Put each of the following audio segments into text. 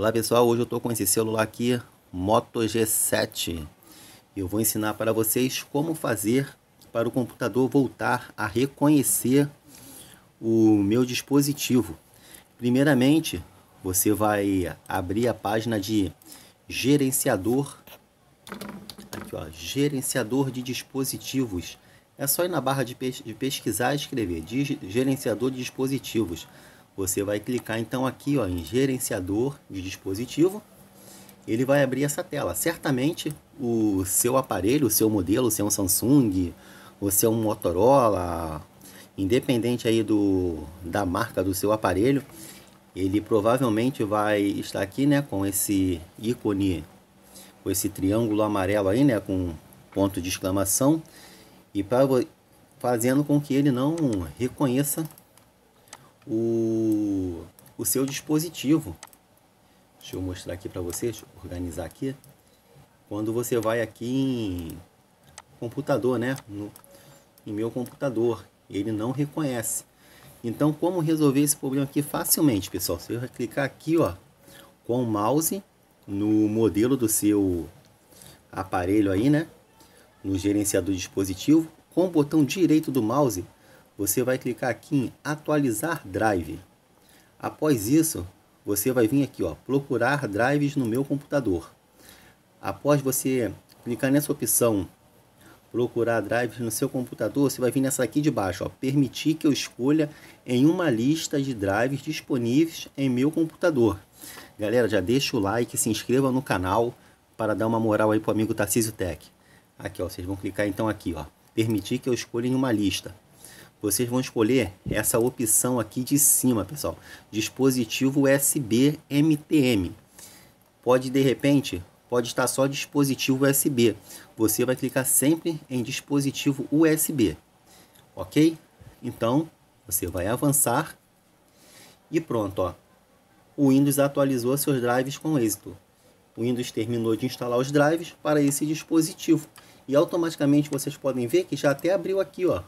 Olá pessoal, hoje eu estou com esse celular aqui, Moto G7. Eu vou ensinar para vocês como fazer para o computador voltar a reconhecer o meu dispositivo. Primeiramente, você vai abrir a página de gerenciador, aqui ó, gerenciador de dispositivos. É só ir na barra de, pes de pesquisar e escrever gerenciador de dispositivos. Você vai clicar então aqui ó, em gerenciador de dispositivo. Ele vai abrir essa tela. Certamente o seu aparelho, o seu modelo, se é um Samsung, ou se é um Motorola, independente aí do, da marca do seu aparelho, ele provavelmente vai estar aqui né, com esse ícone, com esse triângulo amarelo aí, né, com ponto de exclamação, e para fazendo com que ele não reconheça o, o seu dispositivo. Deixa eu mostrar aqui para vocês, organizar aqui. Quando você vai aqui em computador, né? No, em meu computador, ele não reconhece. Então, como resolver esse problema aqui facilmente, pessoal? Você vai clicar aqui, ó, com o mouse no modelo do seu aparelho aí, né? No gerenciador de dispositivo, com o botão direito do mouse, você vai clicar aqui em atualizar drive. Após isso, você vai vir aqui, ó, procurar drives no meu computador. Após você clicar nessa opção procurar drives no seu computador, você vai vir nessa aqui de baixo, ó, permitir que eu escolha em uma lista de drives disponíveis em meu computador. Galera, já deixa o like, se inscreva no canal para dar uma moral aí pro amigo Tarcísio Tech. Aqui, ó, vocês vão clicar então aqui, ó, permitir que eu escolha em uma lista vocês vão escolher essa opção aqui de cima, pessoal. Dispositivo USB MTM. Pode, de repente, pode estar só dispositivo USB. Você vai clicar sempre em dispositivo USB. Ok? Então, você vai avançar. E pronto, ó. O Windows atualizou seus drives com êxito. O Windows terminou de instalar os drives para esse dispositivo. E automaticamente vocês podem ver que já até abriu aqui, ó,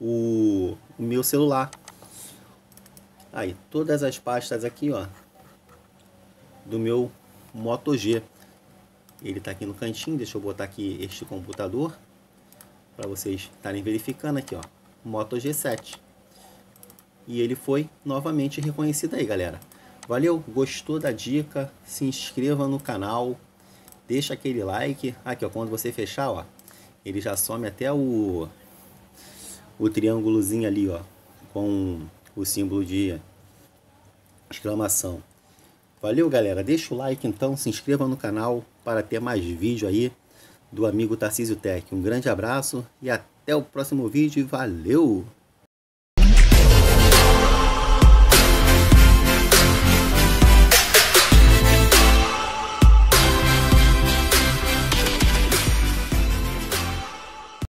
o, o meu celular. Aí, todas as pastas aqui, ó, do meu Moto G. Ele está aqui no cantinho, deixa eu botar aqui este computador para vocês estarem verificando aqui, ó, Moto G7. E ele foi novamente reconhecido aí, galera. Valeu, gostou da dica? Se inscreva no canal, deixa aquele like. Aqui, ó, quando você fechar, ó, ele já some até o o triângulozinho ali, ó, com o símbolo de exclamação. Valeu, galera. Deixa o like então, se inscreva no canal para ter mais vídeo aí do amigo Tarcísio Tech. Um grande abraço e até o próximo vídeo. Valeu!